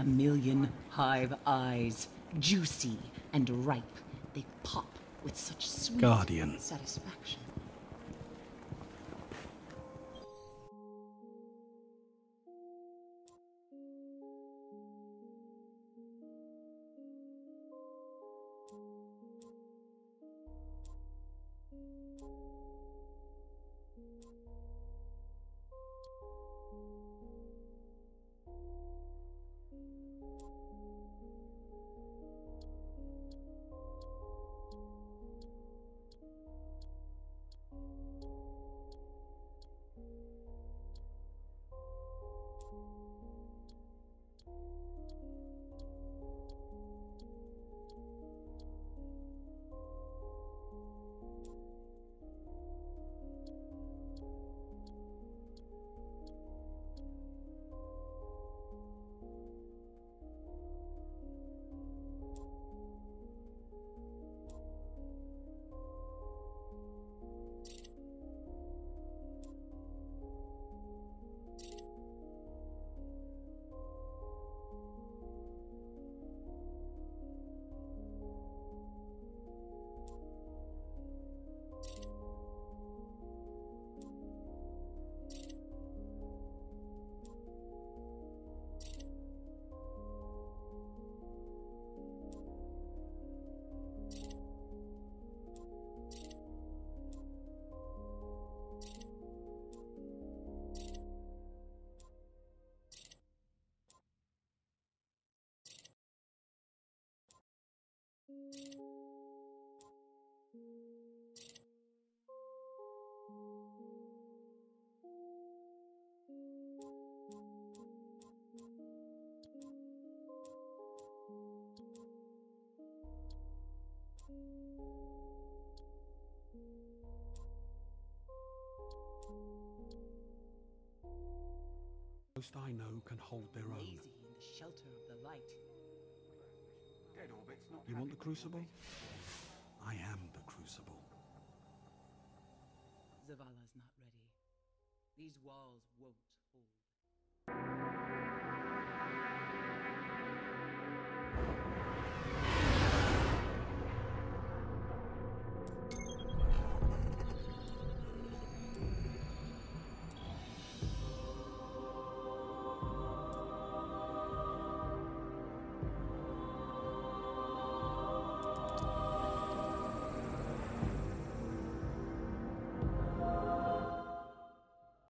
A million hive eyes, juicy and ripe. They pop with such sweet Guardian. satisfaction. Most I know can hold their own. Lazy in the shelter of the light. Dead orbit's not You want the crucible? I am the crucible. Zavala's not ready. These walls won't